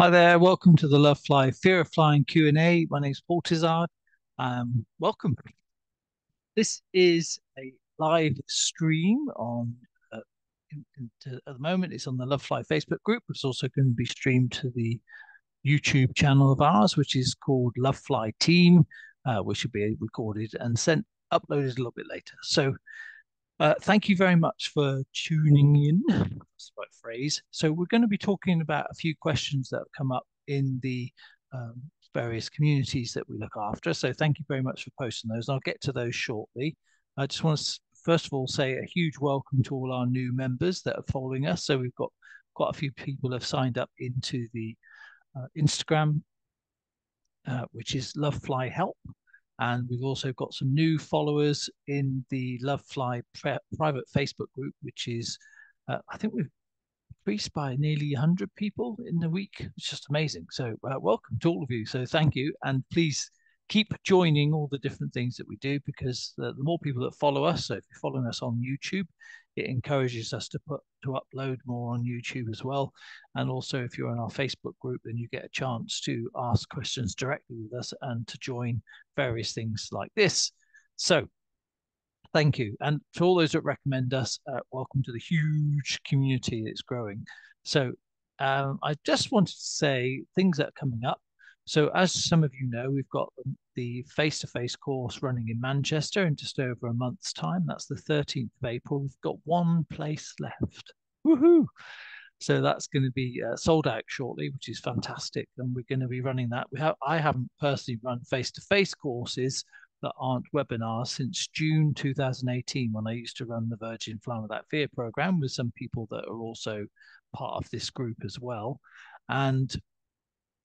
Hi there, welcome to the Lovefly Fear of Flying Q&A. My name is Paul Tizzard. Um, welcome. This is a live stream on, uh, in, in, to, at the moment it's on the Lovefly Facebook group. It's also going to be streamed to the YouTube channel of ours, which is called Lovefly Team, uh, which will be recorded and sent, uploaded a little bit later. So uh, thank you very much for tuning in. That's the right phrase. So we're going to be talking about a few questions that have come up in the um, various communities that we look after. So thank you very much for posting those. I'll get to those shortly. I just want to first of all say a huge welcome to all our new members that are following us. So we've got quite a few people have signed up into the uh, Instagram, uh, which is Lovefly Help. And we've also got some new followers in the Lovefly private Facebook group, which is, uh, I think we've increased by nearly 100 people in the week. It's just amazing. So, uh, welcome to all of you. So, thank you. And please keep joining all the different things that we do because the, the more people that follow us, so if you're following us on YouTube, it encourages us to put to upload more on YouTube as well. And also, if you're in our Facebook group, then you get a chance to ask questions directly with us and to join various things like this. So, thank you. And to all those that recommend us, uh, welcome to the huge community that's growing. So, um, I just wanted to say things that are coming up. So, as some of you know, we've got the face to face course running in Manchester in just over a month's time. That's the 13th of April. We've got one place left. Woohoo! So that's going to be uh, sold out shortly, which is fantastic. And we're going to be running that. We have I haven't personally run face to face courses that aren't webinars since June 2018 when I used to run the Virgin Flying Without Fear program with some people that are also part of this group as well. And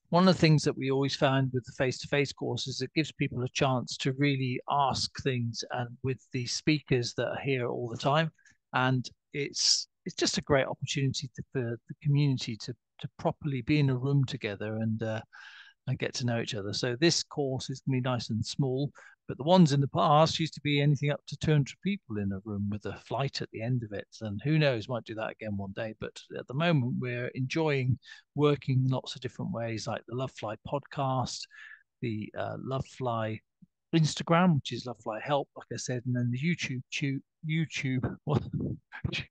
one of the things that we always found with the face-to-face courses it gives people a chance to really ask things and with the speakers that are here all the time and it's it's just a great opportunity to, for the community to to properly be in a room together and uh, and get to know each other. So this course is going to be nice and small, but the ones in the past used to be anything up to 200 people in a room with a flight at the end of it. And who knows, might do that again one day. But at the moment, we're enjoying working lots of different ways, like the Lovefly podcast, the uh, Lovefly Instagram, which is Lovefly Help, like I said, and then the YouTube, YouTube,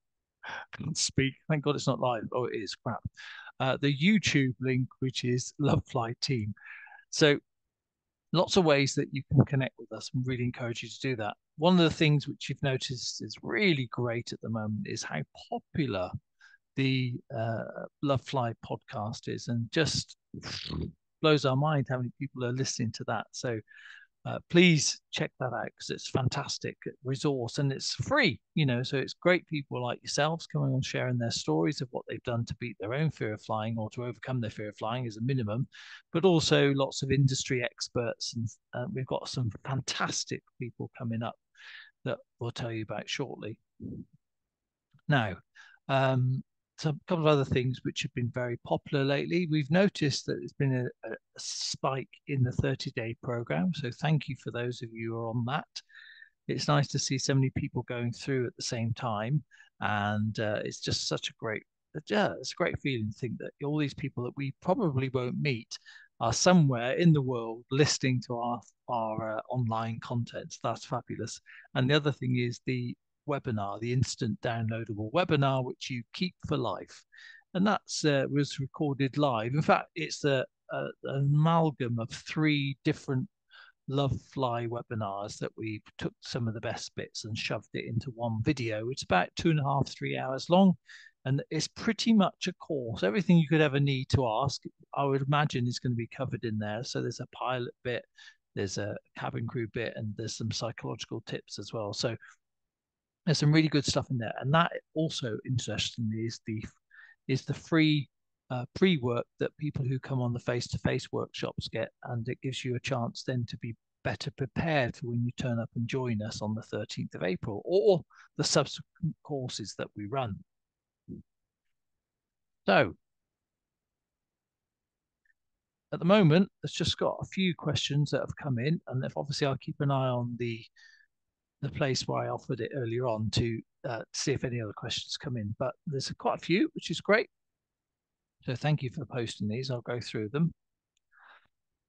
can't speak. Thank God it's not live. Oh, it is crap uh, the YouTube link, which is Lovefly Team. So lots of ways that you can connect with us and really encourage you to do that. One of the things which you've noticed is really great at the moment is how popular the uh, Lovefly podcast is and just blows our mind how many people are listening to that. So uh, please check that out because it's fantastic resource and it's free you know so it's great people like yourselves coming on sharing their stories of what they've done to beat their own fear of flying or to overcome their fear of flying as a minimum but also lots of industry experts and uh, we've got some fantastic people coming up that we'll tell you about shortly. Now um, a couple of other things which have been very popular lately. We've noticed that there's been a, a spike in the 30 day program. So thank you for those of you who are on that. It's nice to see so many people going through at the same time. And uh, it's just such a great, yeah, it's a great feeling to think that all these people that we probably won't meet are somewhere in the world listening to our our uh, online content. That's fabulous. And the other thing is the webinar, the instant downloadable webinar, which you keep for life. And that uh, was recorded live. In fact, it's a, a, an amalgam of three different Love Fly webinars that we took some of the best bits and shoved it into one video. It's about two and a half, three hours long. And it's pretty much a course. Everything you could ever need to ask, I would imagine, is going to be covered in there. So there's a pilot bit, there's a cabin crew bit, and there's some psychological tips as well. So there's some really good stuff in there, and that also interestingly is the is the free uh, pre-work that people who come on the face-to-face workshops get, and it gives you a chance then to be better prepared for when you turn up and join us on the 13th of April or the subsequent courses that we run. So at the moment, it's just got a few questions that have come in, and obviously I'll keep an eye on the the place where I offered it earlier on to uh, see if any other questions come in. But there's quite a few, which is great. So thank you for posting these. I'll go through them.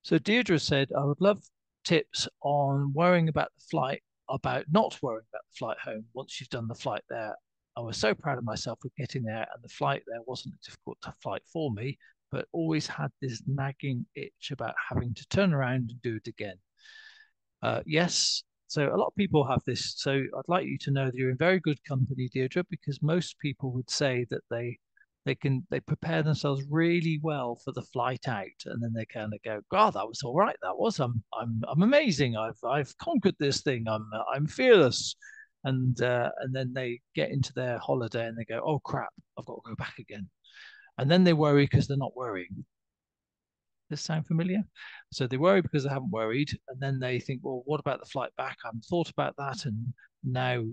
So Deirdre said, I would love tips on worrying about the flight, about not worrying about the flight home once you've done the flight there. I was so proud of myself for getting there, and the flight there wasn't a difficult flight for me, but always had this nagging itch about having to turn around and do it again. Uh, yes, so a lot of people have this. So I'd like you to know that you're in very good company, Deirdre, because most people would say that they they can they prepare themselves really well for the flight out, and then they kind of go, "God, that was all right. That was I'm I'm I'm amazing. I've I've conquered this thing. I'm I'm fearless." And uh, and then they get into their holiday and they go, "Oh crap, I've got to go back again," and then they worry because they're not worrying this sound familiar? So they worry because they haven't worried, and then they think, well, what about the flight back? I haven't thought about that, and now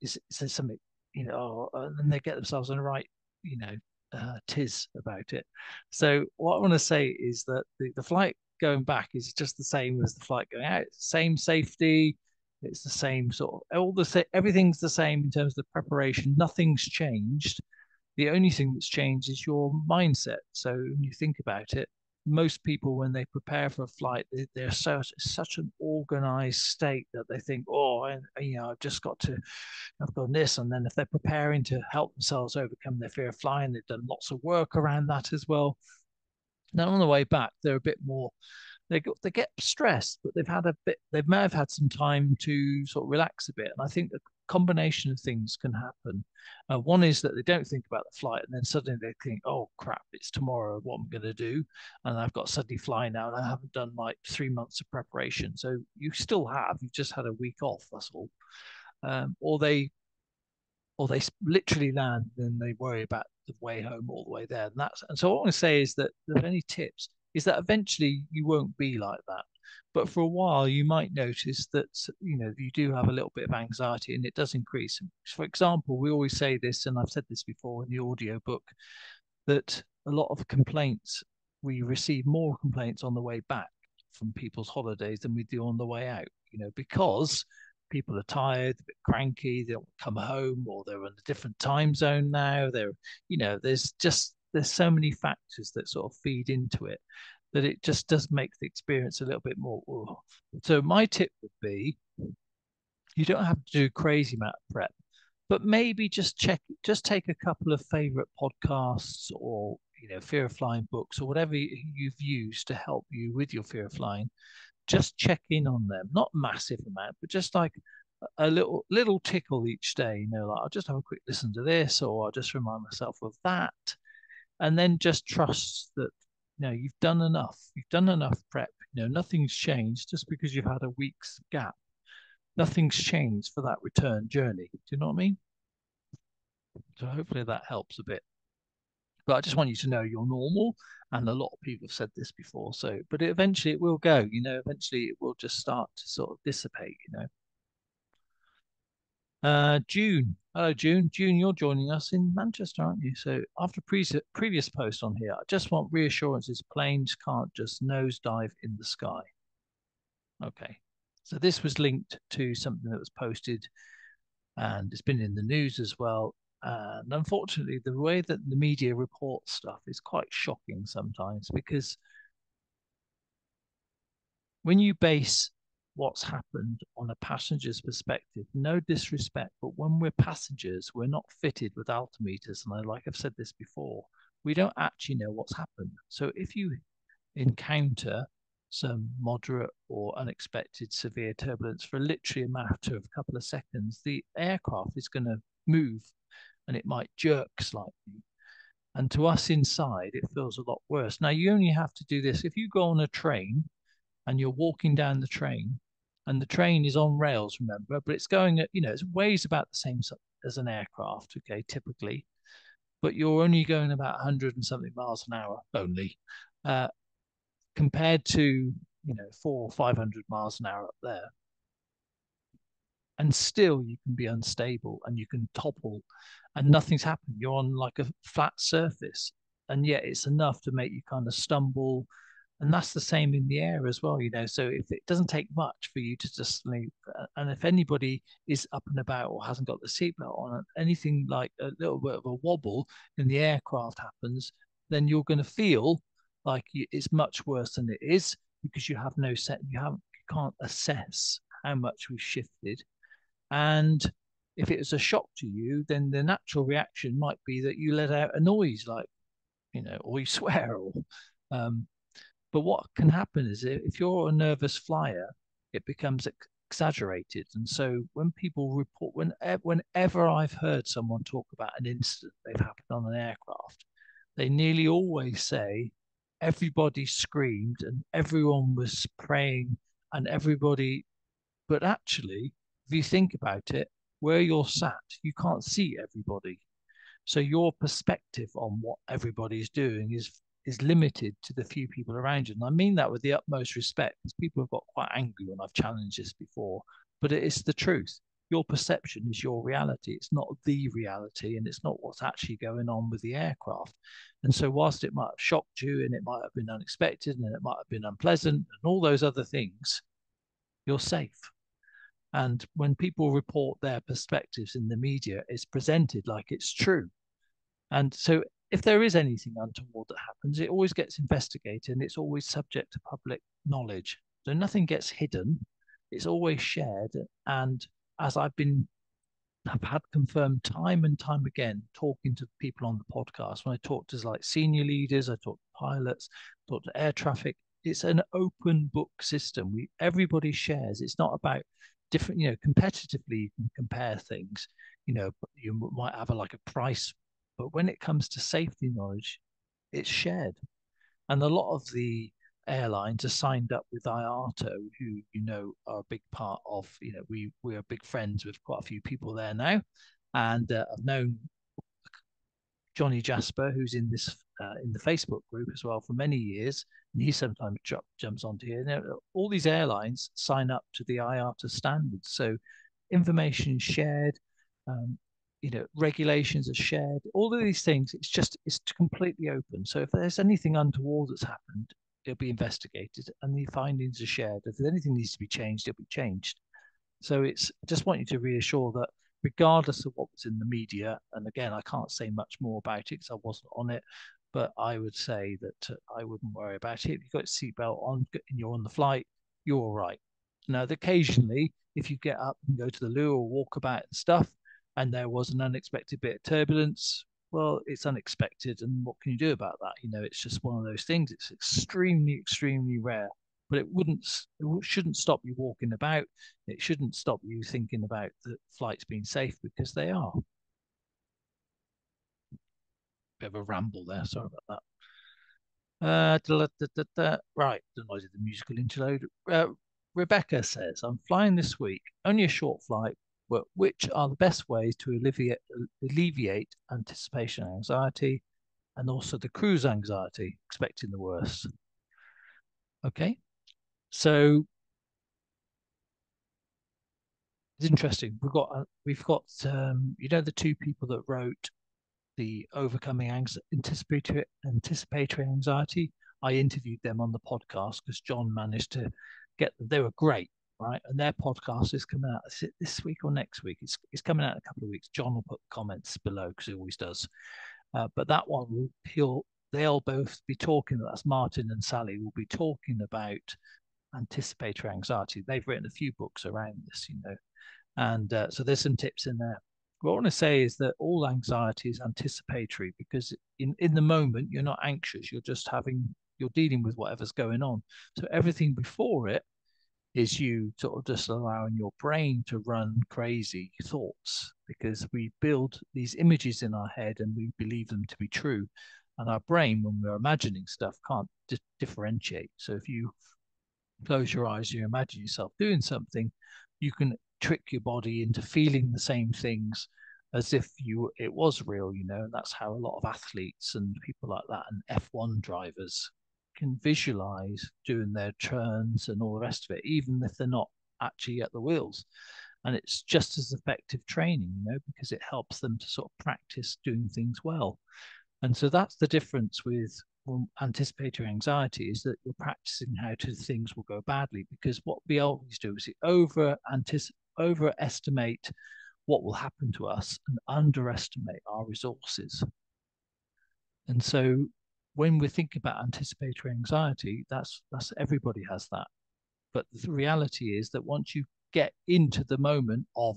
is, is there something, you know, and then they get themselves in a right, you know, uh, tiz about it. So what I want to say is that the, the flight going back is just the same as the flight going out. Same safety. It's the same sort of all the everything's the same in terms of the preparation. Nothing's changed. The only thing that's changed is your mindset. So when you think about it, most people when they prepare for a flight they, they're so such an organized state that they think oh I, you know i've just got to i've done this and then if they're preparing to help themselves overcome their fear of flying they've done lots of work around that as well. Then on the way back they're a bit more they get, they get stressed but they've had a bit they may have had some time to sort of relax a bit and i think the combination of things can happen. Uh, one is that they don't think about the flight, and then suddenly they think, "Oh crap, it's tomorrow. What am I going to do?" And I've got suddenly fly now, and I haven't done like three months of preparation. So you still have. You've just had a week off. That's all. Um, or they, or they literally land, and they worry about the way home all the way there. And that's and so what I want to say is that there any tips is that eventually you won't be like that. But for a while, you might notice that you know you do have a little bit of anxiety, and it does increase. For example, we always say this, and I've said this before in the audio book, that a lot of complaints we receive more complaints on the way back from people's holidays than we do on the way out. You know, because people are tired, a bit cranky, they don't come home, or they're in a different time zone now. They're, you know, there's just there's so many factors that sort of feed into it that it just does make the experience a little bit more. Ooh. So my tip would be, you don't have to do crazy amount of prep, but maybe just check, just take a couple of favorite podcasts or you know fear of flying books or whatever you've used to help you with your fear of flying. Just check in on them, not massive amount, but just like a little little tickle each day. You know, like I'll just have a quick listen to this, or I'll just remind myself of that, and then just trust that you know you've done enough. You've done enough prep. You know, nothing's changed just because you've had a week's gap. Nothing's changed for that return journey. Do you know what I mean? So hopefully that helps a bit. But I just want you to know you're normal, and a lot of people have said this before. So, but eventually it will go. You know, eventually it will just start to sort of dissipate. You know. Uh, June. Hello, June. June, you're joining us in Manchester, aren't you? So after pre previous post on here, I just want reassurances planes can't just nosedive in the sky. Okay. So this was linked to something that was posted and it's been in the news as well. And unfortunately, the way that the media reports stuff is quite shocking sometimes because when you base what's happened on a passenger's perspective. No disrespect, but when we're passengers, we're not fitted with altimeters. And like I've said this before, we don't actually know what's happened. So if you encounter some moderate or unexpected severe turbulence for literally a matter of a couple of seconds, the aircraft is going to move and it might jerk slightly. And to us inside, it feels a lot worse. Now, you only have to do this if you go on a train and you're walking down the train and the train is on rails, remember, but it's going at, you know, it weighs about the same as an aircraft, okay, typically, but you're only going about 100 and something miles an hour only, uh, compared to, you know, four or 500 miles an hour up there. And still you can be unstable and you can topple and nothing's happened. You're on like a flat surface and yet it's enough to make you kind of stumble and that's the same in the air as well you know so if it doesn't take much for you to just sleep uh, and if anybody is up and about or hasn't got the seatbelt on anything like a little bit of a wobble in the aircraft happens then you're going to feel like it's much worse than it is because you have no set, you haven't, you can't assess how much we've shifted. And if it was a shock to you, then the natural reaction might be that you let out a noise like, you know, or you swear or, um, but what can happen is if you're a nervous flyer, it becomes exaggerated. And so when people report, when, whenever I've heard someone talk about an incident they've happened on an aircraft, they nearly always say everybody screamed and everyone was praying and everybody, but actually, if you think about it, where you're sat, you can't see everybody. So your perspective on what everybody's doing is is limited to the few people around you. And I mean that with the utmost respect, because people have got quite angry when I've challenged this before, but it is the truth. Your perception is your reality. It's not the reality, and it's not what's actually going on with the aircraft. And so, whilst it might have shocked you and it might have been unexpected and it might have been unpleasant and all those other things, you're safe. And when people report their perspectives in the media, it's presented like it's true. And so if there is anything untoward that happens, it always gets investigated and it's always subject to public knowledge. So nothing gets hidden, it's always shared. And as I've been, I've had confirmed time and time again talking to people on the podcast, when I talk to like senior leaders, I talk to pilots, talk to air traffic, it's an open book system. We everybody shares. It's not about different, you know, competitively you can compare things. You know, you might have a, like a price but when it comes to safety knowledge, it's shared. And a lot of the airlines are signed up with IATA, who you know are a big part of. You know, we we are big friends with quite a few people there now, and uh, I've known Johnny Jasper, who's in this uh, in the Facebook group as well for many years, and he sometimes jumps onto here. Now, all these airlines sign up to the IATA standards, so information shared. Um, you know regulations are shared all of these things it's just it's completely open. So if there's anything untoward that's happened it'll be investigated and the findings are shared. If anything needs to be changed it'll be changed. So it's I just want you to reassure that regardless of what was in the media and again i can't say much more about it because i wasn't on it but i would say that uh, i wouldn't worry about it. If you've got seatbelt on and you're on the flight you're all right. Now occasionally if you get up and go to the loo or walk about and stuff and there was an unexpected bit of turbulence, well, it's unexpected, and what can you do about that? You know, it's just one of those things. It's extremely, extremely rare, but it wouldn't, it shouldn't stop you walking about. It shouldn't stop you thinking about the flights being safe because they are. Bit of a ramble there. Sorry about that. Uh, da, da, da, right, the noise of the musical interlude. Uh, Rebecca says, I'm flying this week, only a short flight, which are the best ways to alleviate, alleviate anticipation anxiety and also the cruise anxiety, expecting the worst. Okay, so it's interesting. We've got uh, we've got um, you know the two people that wrote the overcoming anticipatory anticipatory anxiety. I interviewed them on the podcast because John managed to get them. They were great right? And their podcast is coming out is this week or next week. It's, it's coming out in a couple of weeks. John will put comments below because he always does. Uh, but that one he'll they'll both be talking. That's Martin and Sally will be talking about anticipatory anxiety. They've written a few books around this, you know, and uh, so there's some tips in there. What I want to say is that all anxiety is anticipatory because in, in the moment you're not anxious, you're just having you're dealing with whatever's going on. So everything before it is you sort of just allowing your brain to run crazy thoughts because we build these images in our head and we believe them to be true. And our brain, when we're imagining stuff, can't di- differentiate. So if you close your eyes, you imagine yourself doing something, you can trick your body into feeling the same things as if you it was real, you know. And that's how a lot of athletes and people like that and F1 drivers can visualize doing their turns and all the rest of it, even if they're not actually at the wheels. And it's just as effective training, you know, because it helps them to sort of practice doing things well. And so that's the difference with um, anticipatory anxiety is that you're practicing how to things will go badly because what we always do is we over anticipate overestimate what will happen to us and underestimate our resources. And so when we think about anticipatory anxiety, that's that's everybody has that. But the mm. reality is that once you get into the moment of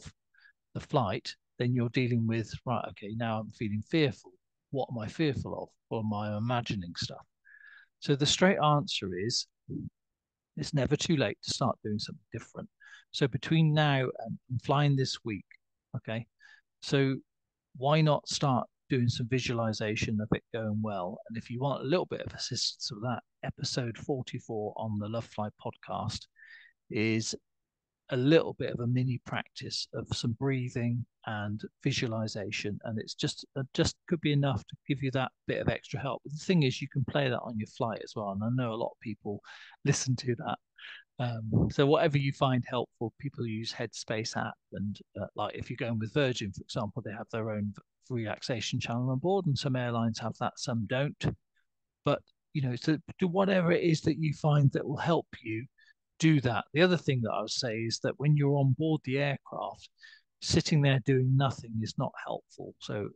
the flight, then you're dealing with right. Okay, now I'm feeling fearful. What am I fearful of? Or am I imagining stuff? So the straight answer is it's never too late to start doing something different. So between now and flying this week, okay, so why not start doing some visualization of it going well? And if you want a little bit of assistance with that, episode 44 on the Lovefly podcast is a little bit of a mini practice of some breathing and visualization. And it's just uh, just could be enough to give you that bit of extra help. The thing is you can play that on your flight as well. And i know a lot of people listen to that um, so whatever you find helpful people use headspace app and uh, like if you're going with virgin for example they have their own relaxation channel on board and some airlines have that some don't but you know so do whatever it is that you find that will help you do that. The other thing that I would say is that when you're on board the aircraft, sitting there doing nothing is not helpful. So,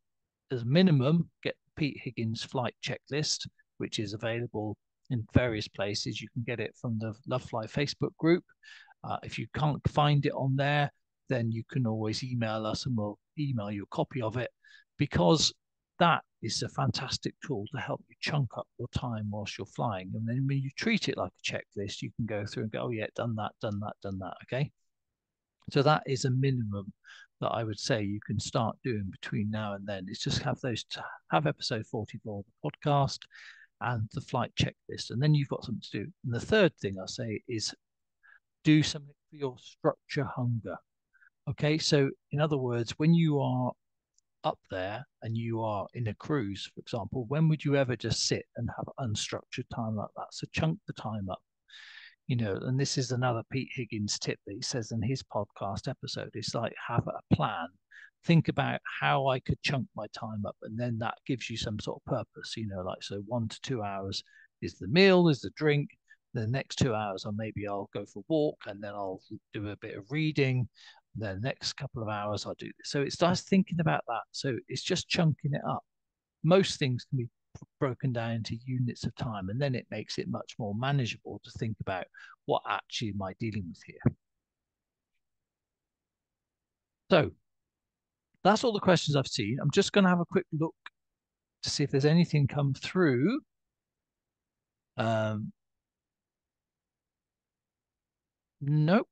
as minimum, get Pete Higgins flight checklist, which is available in various places. You can get it from the Lovefly Facebook group. Uh, if you can't find it on there, then you can always email us and we'll email you a copy of it because that is a fantastic tool to help you chunk up your time whilst you're flying. And then when you treat it like a checklist, you can go through and go, oh, yeah, done that, done that, done that. Okay. So that is a minimum that I would say you can start doing between now and then. Is just have those, to have episode 44 of the podcast and the flight checklist. And then you've got something to do. And the third thing I say is do something for your structure hunger. Okay. So, in other words, when you are up there and you are in a cruise, for example, when would you ever just sit and have unstructured time like that? So chunk the time up, you know. And this is another Pete Higgins tip that he says in his podcast episode. It's like have a plan, think about how I could chunk my time up, and then that gives you some sort of purpose, you know, like so one to two hours is the meal, is the drink. The next two hours, or maybe I'll go for a walk and then I'll do a bit of reading the next couple of hours I'll do this. So it starts thinking about that. So it's just chunking it up. Most things can be broken down into units of time, and then it makes it much more manageable to think about what actually am I dealing with here. So that's all the questions I've seen. I'm just going to have a quick look to see if there's anything come through. Um, nope,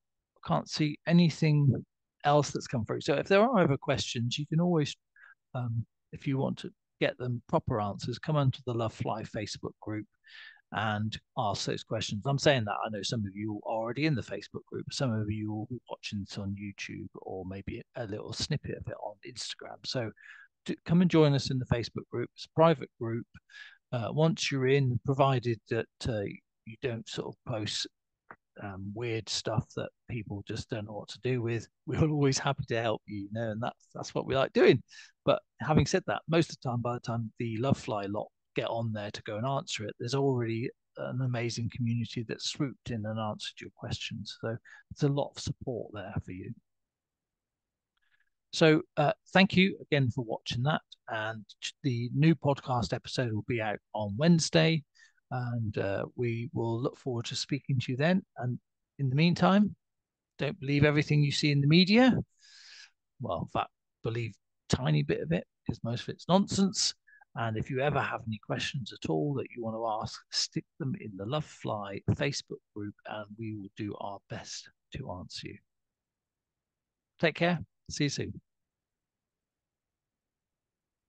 can't see anything else that's come through. So if there are other questions, you can always, um, if you want to get them proper answers, come onto the Lovefly Facebook group and ask those questions. I'm saying that I know some of you are already in the Facebook group. Some of you will be watching this on YouTube or maybe a little snippet of it on Instagram. So do, come and join us in the Facebook group. It's a private group. Uh, once you're in, provided that uh, you don't sort of post um, weird stuff that people just don't know what to do with, we're always happy to help you, you know, and that's that's what we like doing. But having said that, most of the time, by the time the Lovefly lot get on there to go and answer it, there's already an amazing community that swooped in and answered your questions. So there's a lot of support there for you. So uh, thank you again for watching that. And the new podcast episode will be out on Wednesday. And uh, we will look forward to speaking to you then. And in the meantime, don't believe everything you see in the media. Well, in fact, believe tiny bit of it because most of it's nonsense. And if you ever have any questions at all that you want to ask, stick them in the Lovefly Facebook group and we will do our best to answer you. Take care. See you soon.